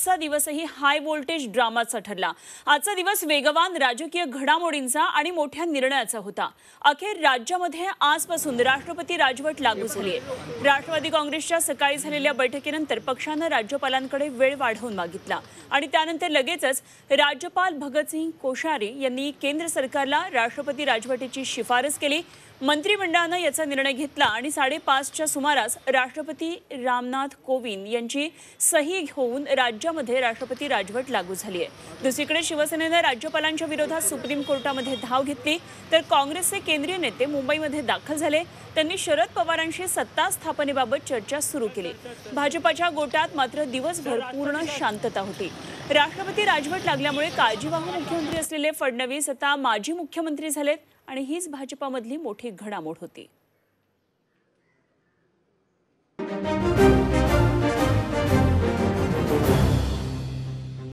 आजचा दिवसही high voltage ड्रामाचा ठरला. आजचा दिवस वेगवान राजकीय घडामोडींचा आणि मोठ्या निर्णयाचा होता. अखेर राज्यामध्ये आजपासून राष्ट्रपती राजवट लागू झाली आहे राष्ट्रवादी काँग्रेसच्या सकाळी झालेल्या बैठकीनंतर पक्षानं राज्यपालांकडे वेळ वाढवून मागितला. आणि त्यानंतर लगेचच राज्यपाल भगतसिंग कोश्यारी यांनी केंद्र सरकारला राष्ट्रपती राजवटीची शिफारस केली. मंत्रिमंडळानं याचा निर्णय घेतला आणि साडेपाचच्या सुमारास राष्ट्रपती रामनाथ कोविंद यांची सही होऊन राज्यामध्ये राष्ट्रपती राजवट लागू झाली आहे दुसरीकडे शिवसेनेनं राज्यपालांच्या विरोधात सुप्रीम कोर्टामध्ये धाव घेतली तर काँग्रेसचे केंद्रीय नेते मुंबईमध्ये दाखल झाले. त्यांनी शरद पवारांशी सत्ता स्थापनेबाबत चर्चा सुरू केली. भाजपाच्या गोटात मात्र दिवसभर पूर्ण शांतता होती. राष्ट्रपती राजवट लागल्यामुळे काळजीवाहू मुख्यमंत्री असलेले फडणवीस आता माजी मुख्यमंत्री झालेत. आणि हीच भाजपामधली मोठी घडामोड होती.